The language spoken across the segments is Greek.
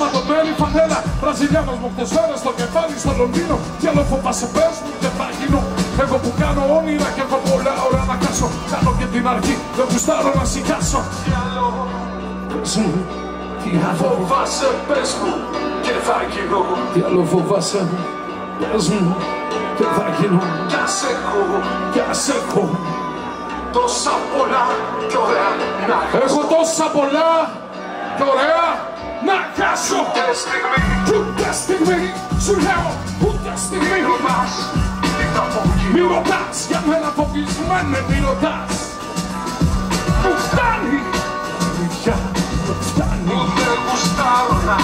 ματωμένη φανέλα Βραζιλιάνος μου χτες φέρε στο κεφάλι στο Λονδίνο. Κι άλλο φοβάσαι πες μου και θα γίνω. Εγώ που κάνω όνειρα και έχω πολλά ώρα να κάσω Κάνω και την αρχή, δεν γουστάρω να σηκάσω Τι άλλο Πες μου, τι άλλο φοβάσαι πες μου και θα γίνω. Τι άλλο φοβάσαι πες μου και θα γίνω. Κι ας έχω, κι ας έχω Τόσα πολλά κι ωραία να Έχω τόσα πολλά κι ωραία να χάσω Ούτε στιγμή, ούτε στιγμή Σου λέω ούτε στιγμή ρωτάς Μη ρωτάς για μένα φοβισμένε μη ρωτάς Μου φτάνει Αλήθεια μου φτάνει Ούτε γουστάρω να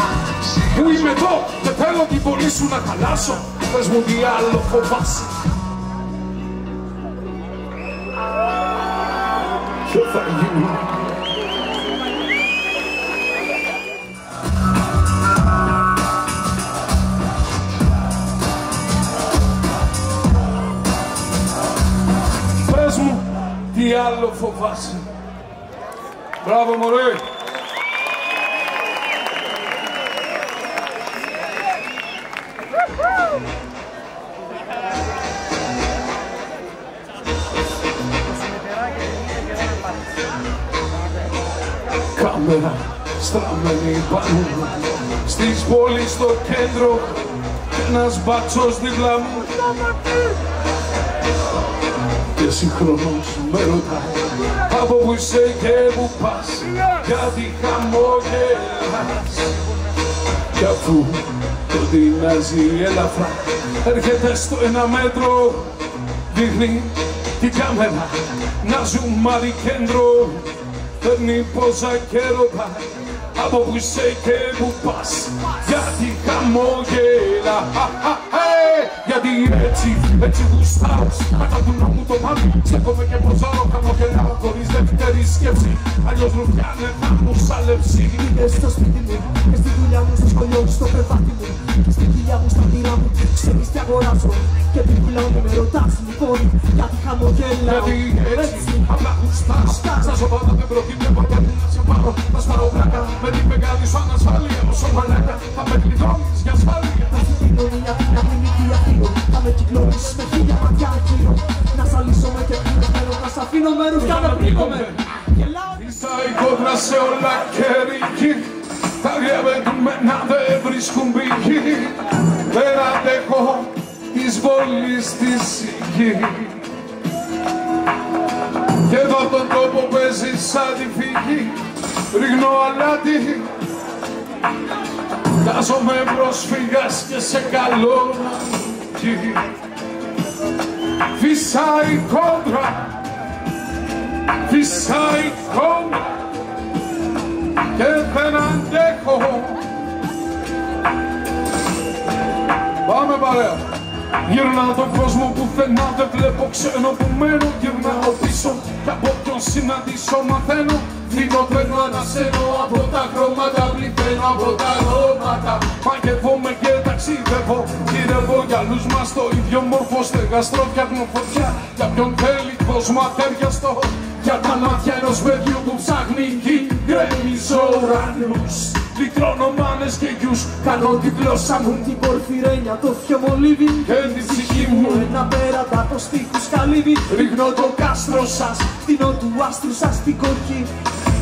Που είμαι εδώ και θέλω την πολύ σου να χαλάσω Πες μου τι άλλο φοβάσαι Και θα γίνω τι άλλο φοβάσαι. Μπράβο μωρέ. Κάμερα στραμμένη πάνω Στις πόλεις στο κέντρο κι ένας μπάτσος δίπλα μου και συγχρόνως με ρωτάει. Από που είσαι και που πας γιατί χαμόγελας κι αφού το τεινάζει ελαφρά έρχεται στο ένα μέτρο δείχνει την κάμερα να ζουμάρει κέντρο. Παίρνει πόσα και ρωτάει από που είσαι και που πας γιατί χαμόγελα γιατί έτσι, έτσι γουστάρω Μετά του νόμου το μάτι Στέκομαι και ποζάρω Χαμογελάω χωρίς δεύτερη σκέψη. Αλλιώς ρουφιάνε θα μου σάλεψει Είναι στο σπίτι μου Και στη δουλειά μου, στο σχολείο μου, στο κρεβάτι μου. Και στη κοιλιά μου, στα πύρα μου Ξέρεις τι αγοράζω. Και τι πουλάω με ρωτάς λοιπόν Γιατί χαμογελάω Γιατί έτσι, απλά γουστάρω Στα σοβαρά δεν προκύπτει ποτέ μου να σε πάρω Θα σπάρω βλάκα με την μεγάλη σου ανασφάλεια Όσο μαλάκα θα με κλειδώνεις Θα με κυκλώνεις με χίλια ματιά γύρω Να σ' αλύσω με και πλήρω Θέλω να σ' αφήνω μέρους για να πνίγομαι. Γελάω Ίσα η κόντρα σε όλα καιρική Τα διαβετούμενα δεν βρίσκουν πηγή. Δεν αντέχω της βολής της γη. Και εδώ τον τόπο παίζει σαν τη φυγή Ρίχνω αλάτι. Τάζομαι πρόσφυγας και σε καλό κι Φυσάει η κόντρα. Φυσάει η κόντρα. Και δεν αντέχω. Πάμε παρέα. Γυρνάω τον κόσμο πουθενά δεν βλέπω ξένο που μένω. Γυρνάω πίσω. Και από ποιον συναντήσω μαθαίνω. Φύγω τρένο ανασένω από τα χρώματα Πληθαίνω από τα αρώματα. Μαγεύομαι και ταξιδεύω Γυρεύω για άλλους μας το ίδιο μόρφο Στεγαστρό φτιάχνω φωτιά Για ποιον θέλει κόσμο ατέριαστο Για τα μάτια ενός παιδιού που ψάχνει γη Γκρέμιζω ουρανούς Λυτρώνω μάνες και γιους Κάνω την γλώσσα μου. Την πορφυρένια, το θείο μολύβι. Και την ψυχή μου. Ένα πέρατα το στίχους καλύβι Ρίχνω το κάστρο σας Φτύνω του άστρου σας την κορκή.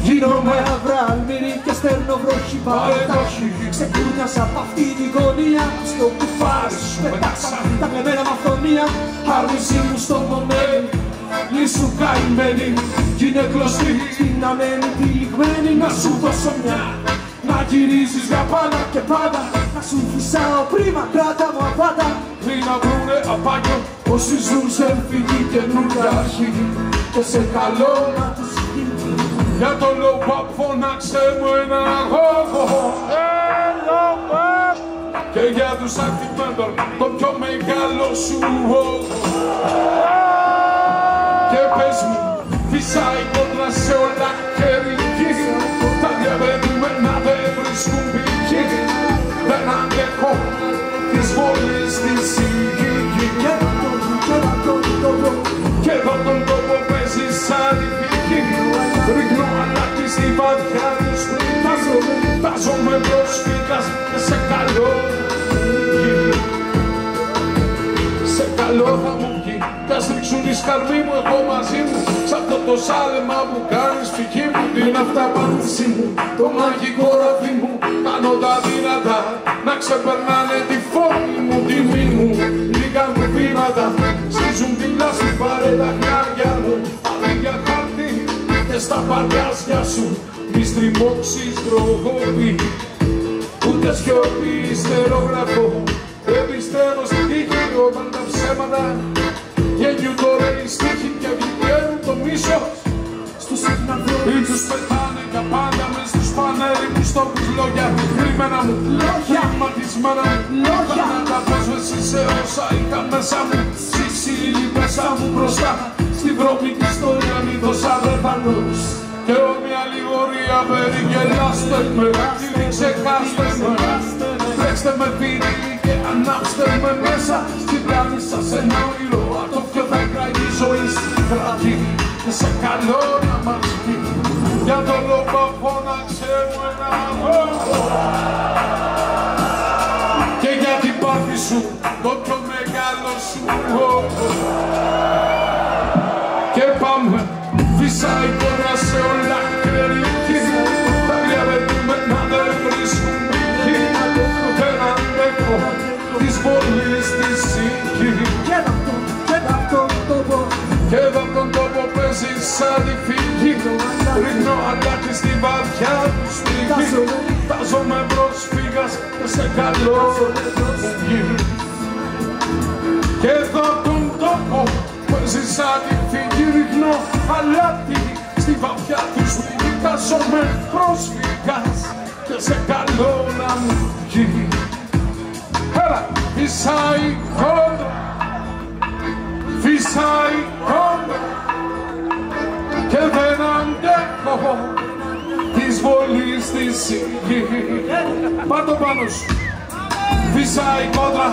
Γίνομαι Μαύρα αλμύρι και στέρνω βροχή. Παρετάχη. Ξεκούνιασα απ' αυτή την γωνία. Στο κουφάρι σου πετάξα Τα κλεμμένα μ' αυθονία. Άρνησή μου στο μονέλι. Λύσου καημένη κι είναι κλωστή. Την αμένη τυλιγμένη Να σου δώσω μια Να γυρίζεις για πάντα και πάντα. Να σου φυσάω πρίμα κράτα μου απάντα Πριν να βρουνε απάγιο Όσοι ζουν σε φυγή καινούρια αρχή. Και σε καλό Να τους γίνει. Για το low pop φωνάξε μου ένα αγώγο. Και για τους active member το πιο μεγάλο σου όγκο Και πες μου φυσάει κόντρα σε όλα χερική Τα διαβαίνουμε δεν βρίσκουν πηγή Δεν αντέχω τις βόλες της υγική Και το σάλεμα που κάνεις φυγή μου Την αυταπάτηση μου, το μαγικό ραφί μου Κάνω τα δυνατά να ξεπερνάνε τη φωνή μου Τιμή μου, λίγα μου βήματα Σκίζουν τη λάσπη πάρε τα χνάρια μου. Πάλι για χάρτη και στα παλιάσια σου. Μη στριμώξεις τρογόπι Ούτε σιωπή ιστερόγραφο. Δεν πιστεύω στην τύχη όταν τα ψέματα. Γένιου τώρα οι στίχοι και βγαίνουν το μίσος Στους συναδρούς Ή τους πετάνε για πάντα μες στους πανέριμους τόπους λόγια κρυμμένα μου Λόγια. Χηματισμένα Λόγια. Τα πρόσβεση σε όσα είχα μέσα μου. Συσίλη μέσα μου μπροστά. Στη βρώμικη ιστορία μύθος αδερφανός και όμοι αλληγορία περιγελάστε με. Κύριοι ξεχάστε με. Τρέξτε με φίλοι και ανάψτε με μέσα Στην πλάνη σας ένα όνειρο. Από το πιο δέκα η ζωή στην κρατή Και σε καλό να μας πει. Για το λόγο φώναξε μου ένα λόγο Και για την πάθη σου το πιο μεγάλο σου λόγο και πάμε Φυσάει τώρα σε όλα σαν τη φύγη. Ρίχνω αλάτι στη βαθιά του σπίτι. Τάζομαι προσφύγας και σε καλό γύρω και εδώ απ' τον τόπο παίζει σαν τη φύγη ρίχνω αλάτι στη βαθιά του σπίτι. Τάζομαι προσφύγας και σε καλό να μου βγει. Έλα, φυσάει κόντρα. Φυσάει κόντρα και δεν αντέχω της βολής της γης. Πάρ' το πάνω σου. Φυσάει κόντρα.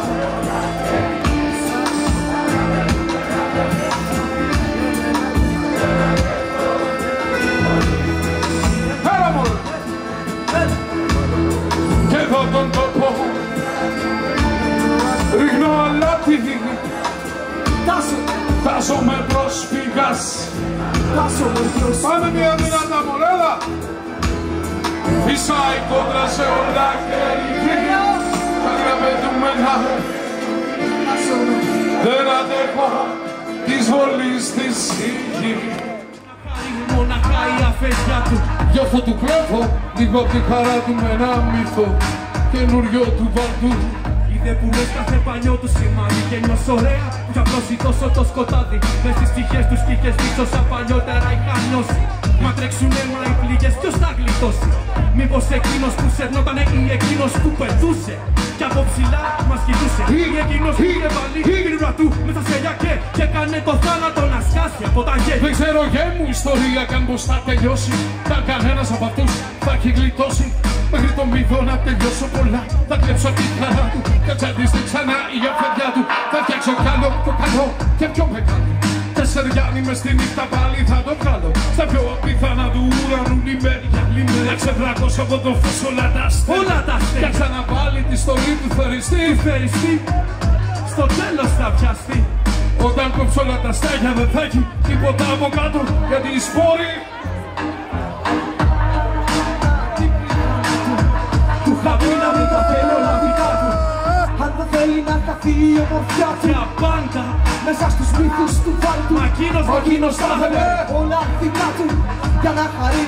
Τάσο με δυο Πάμε μια δυνατά μωρέλα Φυσάει κόντρα σε όλα και η γη Τα διαπετούμενα Τάσο με Δεν αντέχω της βολής της γη Μοναχά η αφέντια του. Γι' αυτό του κλέβω λίγο απ' τη χαρά του με ένα μύθο. Καινούριο του βαλτού Είδε που λες κάθε παλιό τους σημάδι Και νιώσ' ωραία που θα πλώσει τόσο το σκοτάδι. Μες στις ψυχές τους κι είχες δείξει όσα παλιότερα είχα νιώσει. Μα τρέξουν αίμα οι πληγές ποιος θα γλιτώσει; Μήπως εκείνος που σερνότανε ή εκείνος που πετούσε; Κι από ψηλά μας κοιτούσε. Ή εκείνος που είχε βάλει γρήγορα του μέσα σε και Και έκανε το θάνατο να σκάσει από τα γέλια. Δεν ξέρω γε μου ιστορία καν πως θα τελειώσει Τα κανένας από αυτούς θα έχει γλιτώσει Μέχρι το μύθο να τελειώσω πολλά. Θα κλέψω τη χαρά του Και τσαντιστεί ξανά η αφεντιά του. Θα φτιάξω κι άλλο το καλό και πιο μεγάλο. Τεσσεριάνι μες στη νύχτα πάλι θα το βγάλω. Στα πιο απίθανα του ουρανού λιμένη για λιμένη Να ξεβρακώσω από το φως όλα τα αστέρια Όλα τα Και αστέρια. ξαναπάλι τη στολή του θεριστή. Φεριστεί στο τέλος θα πιαστεί. Όταν κόψω όλα τα στάγια δεν θα έχει τίποτα από κάτω Γιατί οι σπόροι θέλει να χαθεί η ομορφιά του Για πάντα Μέσα στους μύθους του βάλτου Μα εκείνος, Μα εκείνος τα ήθελε. Όλα δικά του Για να χαρεί